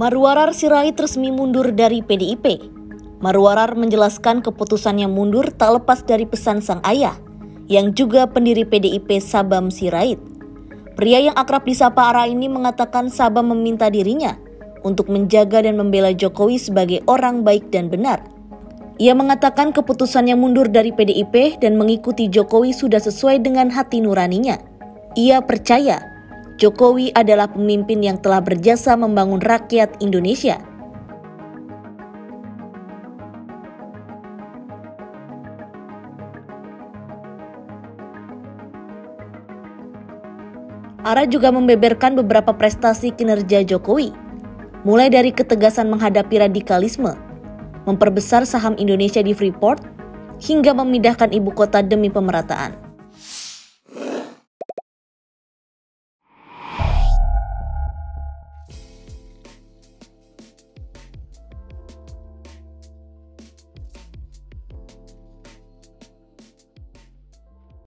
Marwarar Sirait resmi mundur dari PDIP. Marwarar menjelaskan keputusannya mundur tak lepas dari pesan sang ayah, yang juga pendiri PDIP Sabam Sirait. Pria yang akrab disapa Ara ini mengatakan Sabam meminta dirinya untuk menjaga dan membela Jokowi sebagai orang baik dan benar. Ia mengatakan keputusannya mundur dari PDIP dan mengikuti Jokowi sudah sesuai dengan hati nuraninya. Ia percaya Jokowi adalah pemimpin yang telah berjasa membangun rakyat Indonesia. Ara juga membeberkan beberapa prestasi kinerja Jokowi, mulai dari ketegasan menghadapi radikalisme, memperbesar saham Indonesia di Freeport, hingga memindahkan ibu kota demi pemerataan.